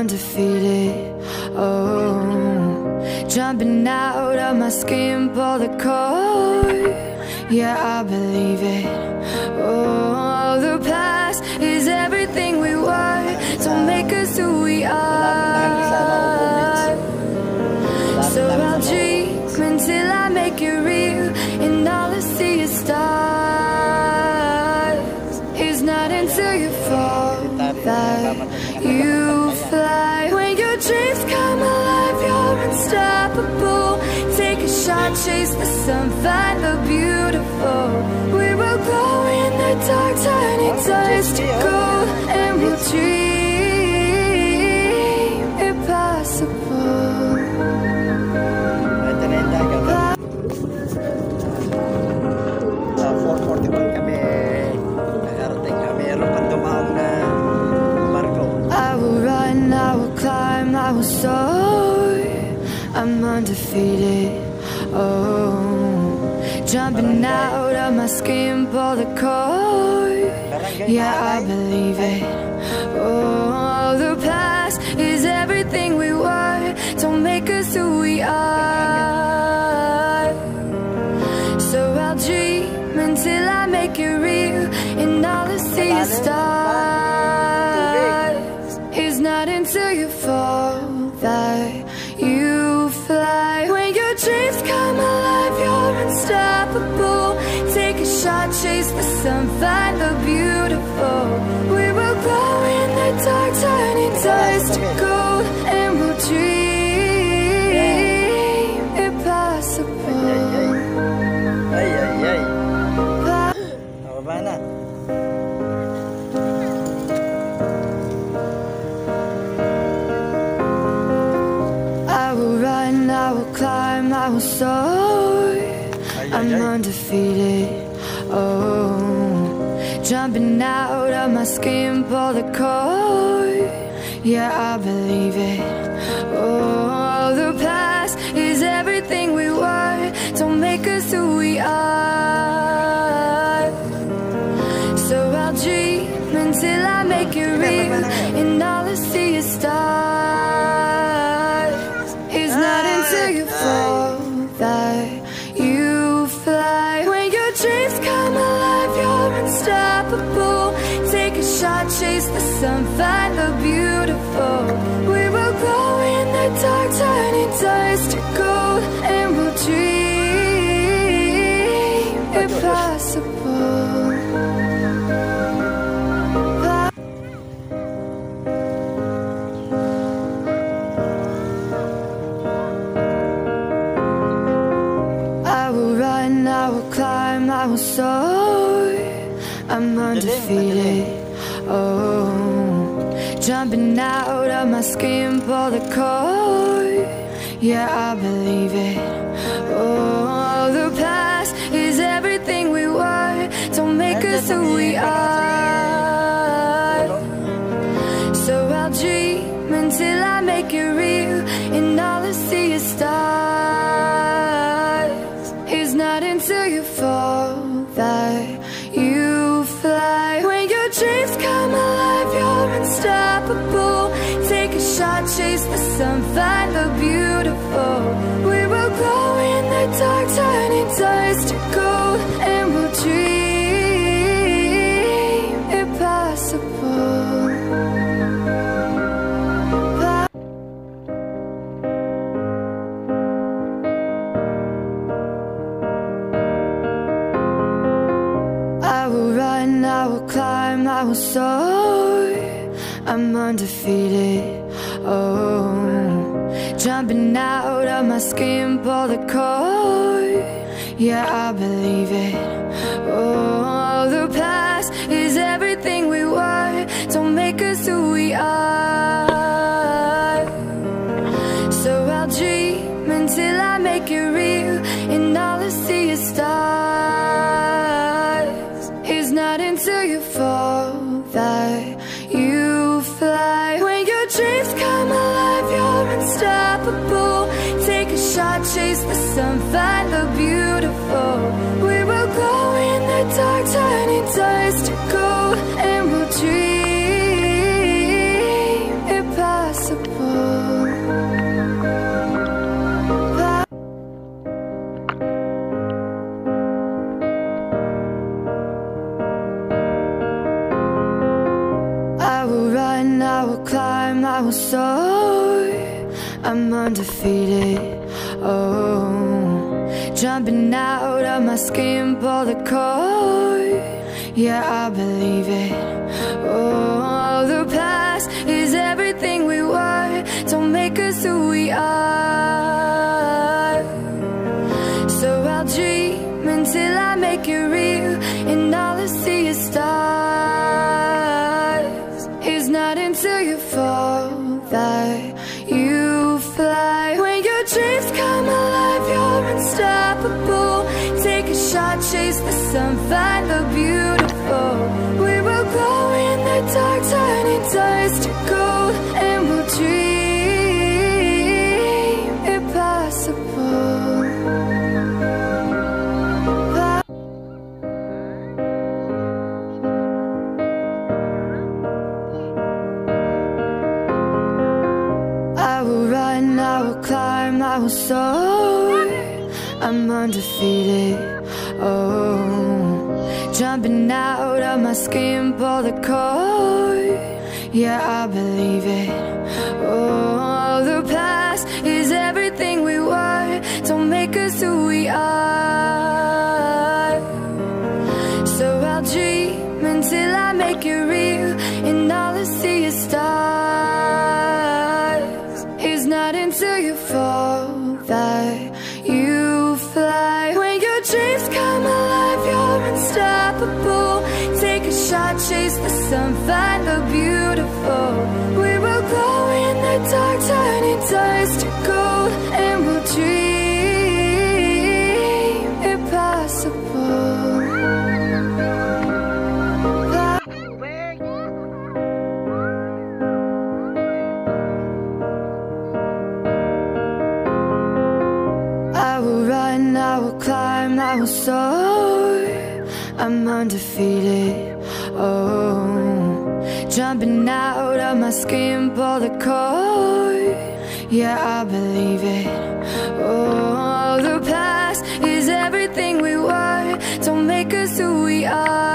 undefeated. Oh, jumping out of my skin, pull the cord. Yeah, I believe it. Oh, the past I'm. Oh, jumping out of my skin, pull the cord. Yeah, I believe it. Oh, the past is everything we were. Don't make us who we are. So I'll dream until I make it real, and all I see is stars. Oh, jumping out of my skin, pull the cord. Yeah, I believe it. Oh, the past is everything we were. Don't make us who we are. Skin, pull the cord. Yeah, I believe it. Oh, the past is everything we were. Don't make us who we are. So I'll dream until I make it real, and all I see is stars. It's not until you fall that you fly. When your dreams come alive, you're unstoppable. Shot, chase the sun, find the beautiful. We will glow in the dark, turning dust to gold, and we'll dream impossible. I will run, I will climb, I will soar. I'm undefeated. Jumping out of my skin, pull the cord. Yeah, I believe it. Oh, the past is everything we were. Don't make us who we are. So I'll dream until I make it real, believe it. Oh, the past is everything we were. Don't make us who we are. So I'll dream until I make it real, and all I see is stars. It's not until you fall that you fly. When your dreams come alive, you're unstoppable. Take a shot, chase the sun, find the beautiful. We will glow in the dark, turning dust to gold, and we'll dream impossible. I will run, I will climb, I will soar. I'm undefeated. Oh, jumping out of my skin, pull the cord. Yeah, I believe it. Oh, the past is everything we were. Don't make us who we are. Find the beautiful. Yeah, I believe it. Oh, the past is everything we were. Don't make us who we are.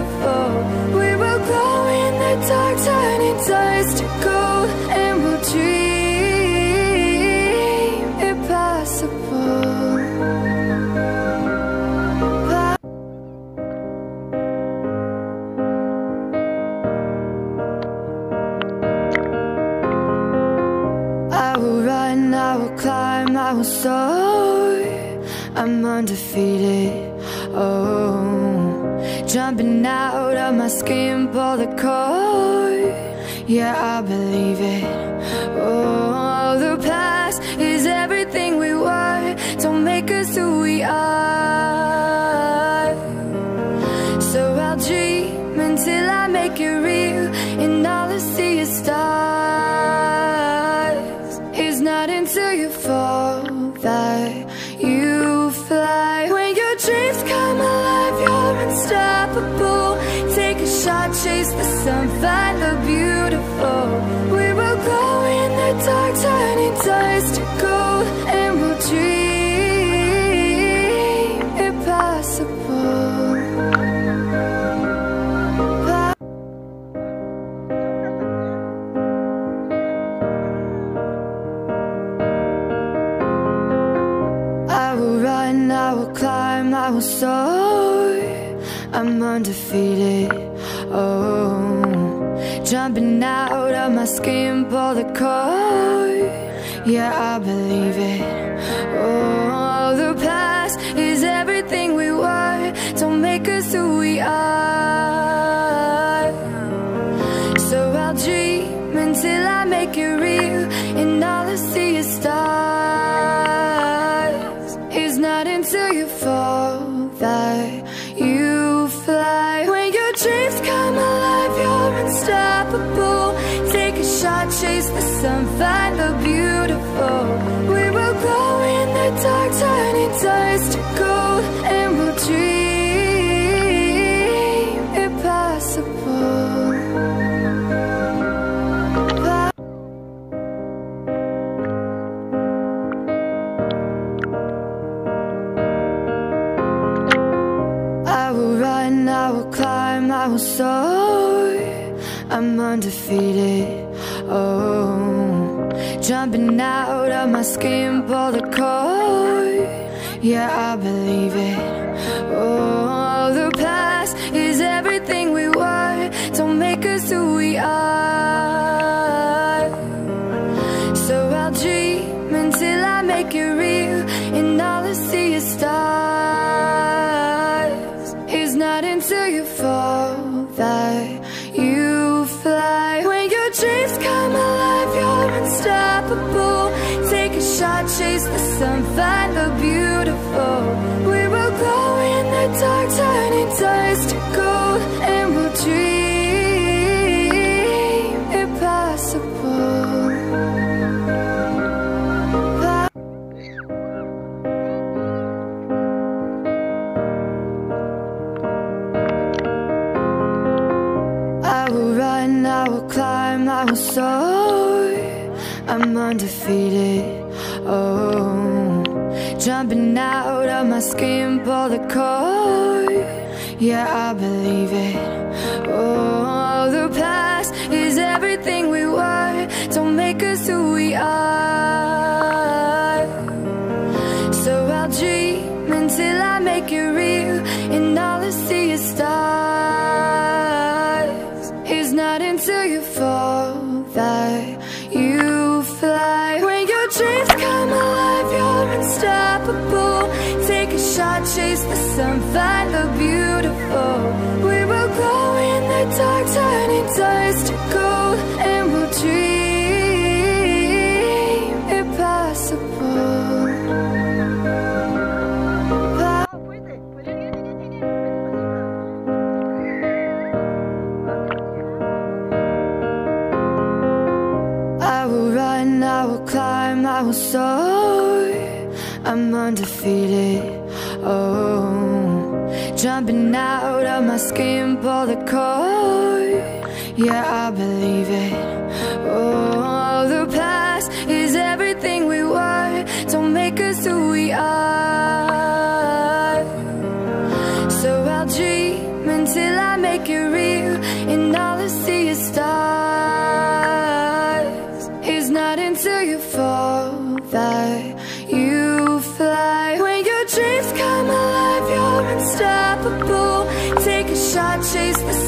Beautiful. We will glow in the dark, turning dust undefeated. Oh, jumping out of my skin, pull the cord. Yeah, I believe it. Oh, the past is everything we were. Don't make us who we are. So I'll dream until I make it real, and all I see is stars. It's not until you fall that Yeah, I. Oh, the sun, find the beautiful. We will glow in the dark, turning dust to gold, and we'll dream impossible. I will run, I will climb, I will soar. I'm undefeated. Oh, jumping out of my skin, pull the cord. Yeah, I believe it. Oh, the past is everything we were. Don't make us who we are. days to go and we'll dream impossible I will run, I will climb, I will soar. I'm undefeated, oh. Jumping out of my skin, pull the cord. Yeah, I believe it. Oh, the past is everything we were. Don't make us who we are. Climb, I will soar. I'm undefeated. Oh, jumping out of my skin, pull the cord. Yeah, I believe it. Oh, the past is everything we were. Don't make us who we are. So I'll dream until I make it real, and all I see is stars. Until you fall that you fly. When your dreams come alive, you're unstoppable. Take a shot, chase the sun, find the beautiful. yeah, I believe it. Oh, the past is everything we were. Don't make us who we are. So I'll dream until I make it real And all I see is stars. It's not until you fall that you fly. When your dreams come alive, you're unstoppable. Take a shot, chase the